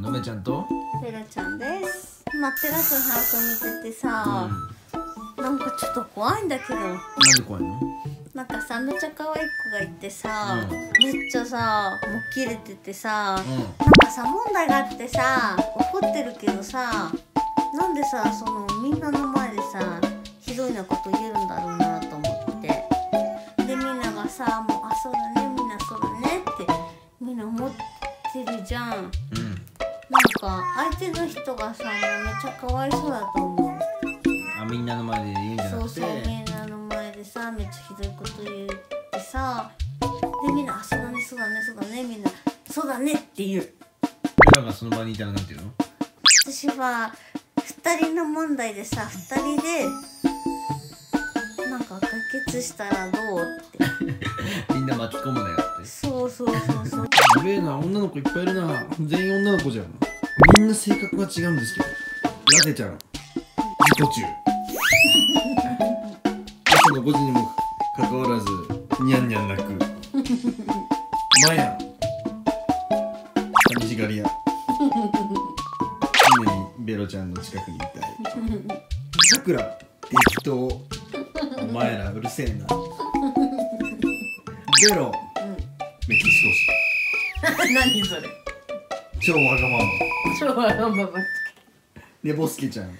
のめちゃんと？ペラちゃんです。まあテラスのハウス見ててさ、なんかちょっと怖いんだけど。なんで怖いの？なんかさめっちゃ可愛い子がいてさ、うん。めっちゃさもう切れててさ、うん。なんかさ問題があってさ怒ってるけどさなんでさそのみんなの前でさひどいなこと言えるんだろうなと思って。でみんながさもうあそうだねみんなそうだねってみんな思ってるじゃん。うんか相手の人がさめっちゃかわいそうだと思う。あみんなの前で言うんじゃなそうくて。そうみんなの前でさめっちゃひどいこと言ってさでみんなあそうだねそうだねそうだねみんなそうだねって言う。ペラがその場にいたらなんて言うの？私は2人の問題でさ2人でなんか解決したらどうって。みんな巻き込むなよって。そうそうそうそう。すげえな女の子いっぱいいるな。全員女の子じゃん。みんな性格が違うんですけどラテちゃん自己中？朝の5時にもかかわらずニャンニャン泣く。マヤ。寂しがり屋。常にベロちゃんの近くにいたい。さくら。適当。お前らうるせえな。ベロ。メキシコ人。何それ超わがまま。超わがまま寝ぼすけちゃん